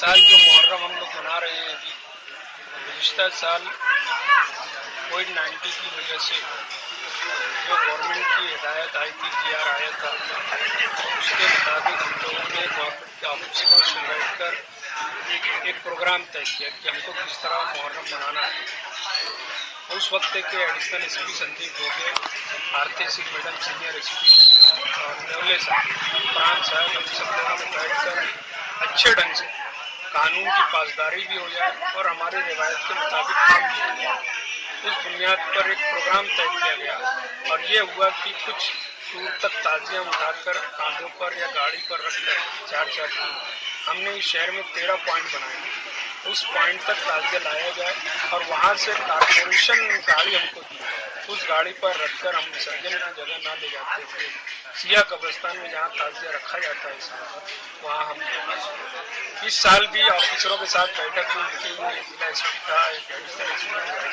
साल जो मुहर्रम हम लोग मना रहे हैं अभी गुज्तर साल कोविड नाइन्टीन की वजह से जो गवर्नमेंट की हिदायत आई थी जी आर आया था उसके मुताबिक हम लोगों ने गवर्नमेंट के ऑफिसरों से बैठकर एक, एक प्रोग्राम तय किया कि हमको किस तरह मुहर्रम मनाना है। उस वक्त के एडिशनल एस पी संदीप गए भारतीय Singh madam senior S P और नेवले साहब प्राण साहब हम सब लोगों ने बैठकर अच्छे ढंग से कानून की पासदारी भी हो जाए और हमारे रिवायत के मुताबिक काम भी हो जाए। उस बुनियाद पर एक प्रोग्राम तय किया गया और ये हुआ कि कुछ दूर तक ताजियाँ उठाकर कांधों पर या गाड़ी पर रखकर चार चार की हमने इस शहर में तेरह पॉइंट बनाए। उस पॉइंट तक ताजिया लाया जाए और वहाँ से कारपोरेशन गाड़ी हमको दी। उस गाड़ी पर रखकर हम विसर्जन की जगह ना ले जाते थे सिया कब्रस्तान में जहाँ ताजिया रखा जाता है इस वहाँ हम इस साल भी ऑफिसरों के साथ बैठक हुई जिला एस पी था एडिशनल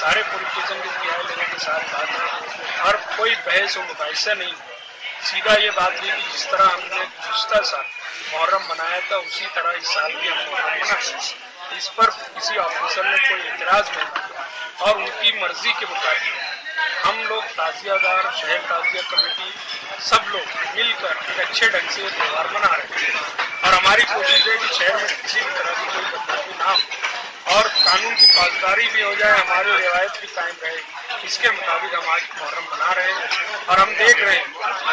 सारे पुलिस स्टेशन के किराए लेने के साथ बात है और कोई बहस और मुबासा नहीं सीधा ये बात हुई कि जिस तरह हमने गुजशत साल मुहर्रम मनाया था, उसी तरह इस साल भी हम मुहर्रम मना इस पर किसी ऑफिसर ने कोई एतराज़ नहीं और उनकी मर्ज़ी के मुताबिक हम लोग ताजियादार, शहर ताजिया कमेटी, सब लोग मिलकर एक अच्छे ढंग से त्यौहार मना रहे हैं। और हमारी कोशिश है कि शहर में किसी भी तरह की कोई बदलावी ना हो। और कानून की पासदारी भी हो जाए, हमारी रिवायत भी कायम रहे। इसके मुताबिक हम आज मुहर्रम मना रहे हैं। और हम देख रहे हैं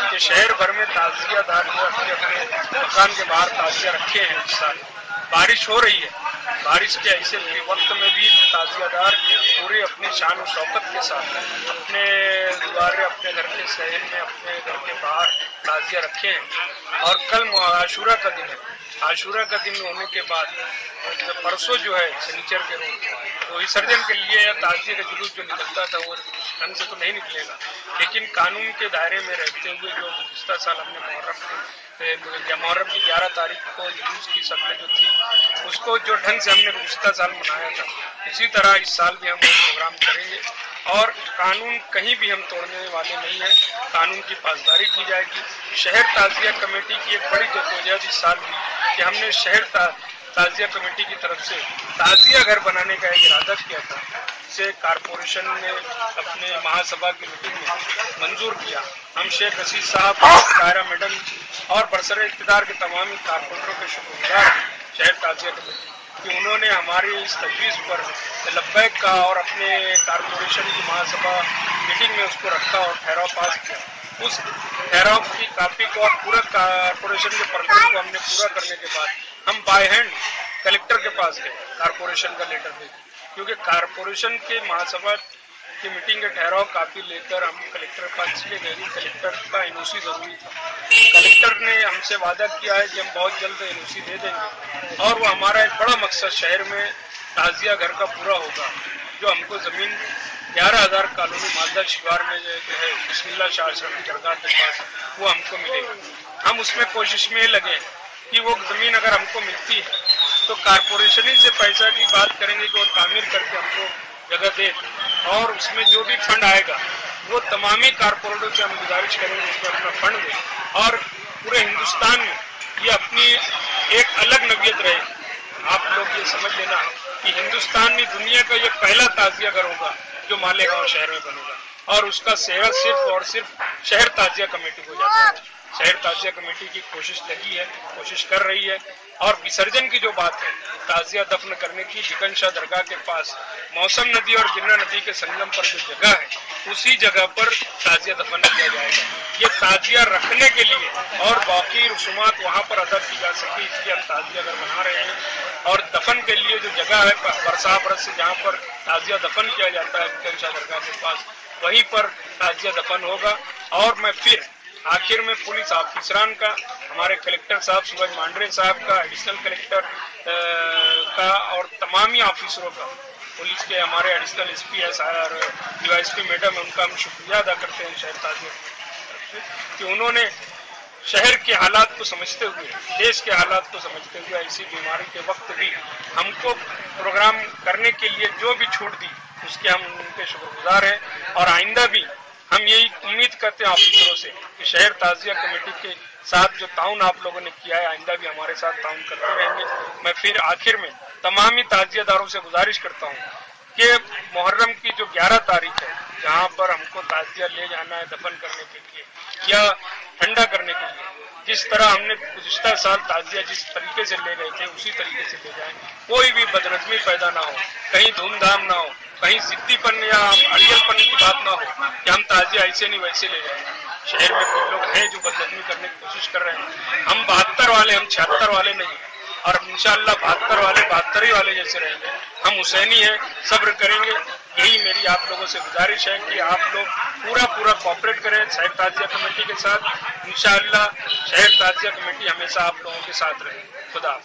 कि शहर भर में ताजियादार जो अपने अपने मकान के बाहर ताजिया रखे हैं इस साल। बारिश हो रही है। बारिश के ऐसे वक्त में भी ताजियादार पूरे अपनी शान और शौकत के साथ अपने द्वारे अपने घर के शहर में, अपने घर के बाहर ताजिया रखे हैं। और कल आशूरा का दिन है। आशूरा का दिन होने के बाद परसों जो है, शनिचर के रोज तो विसर्जन के लिए या ताजिए का जुलूस जो निकलता था, वो ढंग से तो नहीं निकलेगा। लेकिन कानून के दायरे में रहते हुए जो पिछला साल हमने मुहर्रम मुहर्रम की ग्यारह तारीख को जुलूस की शक्ल जो थी, उसको जो ढंग से हमने पिछला साल मनाया था इसी तरह इस साल भी हम प्रोग्राम करेंगे। और कानून कहीं भी हम तोड़ने वाले नहीं हैं, कानून की पासदारी की जाएगी। शहर ताजिया कमेटी की एक बड़ी जद्दोजहद इस साल भी कि हमने शहर ताजिया कमेटी की तरफ़ से ताजिया घर बनाने का एक इरादा किया था से कारपोरेशन ने अपने महासभा की मीटिंग में मंजूर किया। हम शेख रशीद साहब, कायरा मैडम और बरसर इकतदार के तमाम कारपोरेटरों के शुक्रगुजार शहर ताजिया कमेटी, कि उन्होंने हमारी इस तजवीज़ पर लब्बैक का और अपने कारपोरेशन की महासभा मीटिंग में उसको रखा और ठहराव पास किया। उस ठहराव की कापी को और पूरा कारपोरेशन के प्रकरण को हमने पूरा करने के बाद हम बाय हैंड कलेक्टर के पास गए कारपोरेशन का लेटर दे क्योंकि कारपोरेशन के महासभा की मीटिंग के ठहराव काफ़ी लेकर हम कलेक्टर के पास इसलिए गए। कलेक्टर का एनओसी ज़रूरी था। कलेक्टर ने हमसे वादा किया है कि हम बहुत जल्द एनओसी दे देंगे। और वो हमारा एक बड़ा मकसद शहर में ताजिया घर का पूरा होगा, जो हमको ज़मीन ग्यारह हज़ार कॉलोनी मालदा शिवार में जो है बिस्मिल्ला शाह दरगाह के पास वो हमको मिलेगी। हम उसमें कोशिश में लगे कि वो ज़मीन अगर हमको मिलती है तो कारपोरेशन ही से पैसा की बात करेंगे कि वो तामीर करके हमको जगह दे। और उसमें जो भी फंड आएगा, वो तमामी कारपोरेटर से हम गुजारिश करेंगे उसमें अपना फंड दें। और पूरे हिंदुस्तान में ये अपनी एक अलग नवियत रहे। आप लोग ये समझ लेना कि हिंदुस्तान में दुनिया का ये पहला ताजिया घर होगा जो मालेगांव शहर में बनेगा। और उसका सेवा सिर्फ़ और सिर्फ़ शहर ताजिया कमेटी को जाता है। शहर ताजिया कमेटी की कोशिश लगी है, कोशिश कर रही है और विसर्जन की जो बात है, ताजिया दफन करने की जिकन शाह दरगाह के पास मौसम नदी और गिरना नदी के संगम पर जो जगह है, उसी जगह पर ताजिया दफन किया जाएगा। ये ताजिया रखने के लिए और बाकी रसूमात वहाँ पर अदा की जा सके इसलिए हम ताजिया घर बना रहे हैं और दफन के लिए जो जगह है बरसा बरस से जहाँ पर ताजिया दफन किया जाता है जिकन शाह दरगाह के पास, वहीं पर ताजिया दफन होगा और मैं फिर आखिर में पुलिस ऑफिसरान का, हमारे कलेक्टर साहब सूरज मांडरे साहब का, एडिशनल कलेक्टर का और तमामी ऑफिसरों का, पुलिस के हमारे एडिशनल एस पी एस और डीवाईएसपी मैडम उनका हम शुक्रिया अदा करते हैं शहर ताजमहल कि उन्होंने शहर के हालात को समझते हुए, देश के हालात को समझते हुए ऐसी बीमारी के वक्त भी हमको प्रोग्राम करने के लिए जो भी छूट दी, उसके हम उनके शुक्रगुजार हैं। और आइंदा भी हम यही उम्मीद करते हैं ऑफिसरों से कि शहर ताजिया कमेटी के साथ जो ताउन आप लोगों ने किया है, आइंदा भी हमारे साथ ताउन करते रहेंगे। मैं फिर आखिर में तमाम ही ताजियादारों से गुजारिश करता हूँ कि मुहर्रम की जो 11 तारीख है, जहाँ पर हमको ताजिया ले जाना है दफन करने के लिए या ठंडा करने के लिए, जिस तरह हमने गुजशत साल ताजिया जिस तरीके से ले गए थे, उसी तरीके से ले जाए। कोई भी बदनजमी पैदा ना हो, कहीं धूमधाम ना हो कहीं जिद्दीपन या अड़ियलपन की बात ना हो, कि हम ताजिया ऐसे नहीं वैसे ले जाए शहर में कुछ लोग हैं जो बदनजमी करने की कोशिश कर रहे हैं। हम बहत्तर वाले, हम छिहत्तर वाले नहीं और इंशाल्लाह बहत्तर वाले, बहत्तर ही वाले जैसे रहेंगे हम हुसैनी हैं, सब्र करेंगे। यही मेरी आप लोगों से गुजारिश है कि आप लोग पूरा पूरा कॉपरेट करें शहर ताजिया कमेटी के साथ। इंशाल्लाह शहर ताजिया कमेटी हमेशा आप लोगों के साथ रहे। खुदा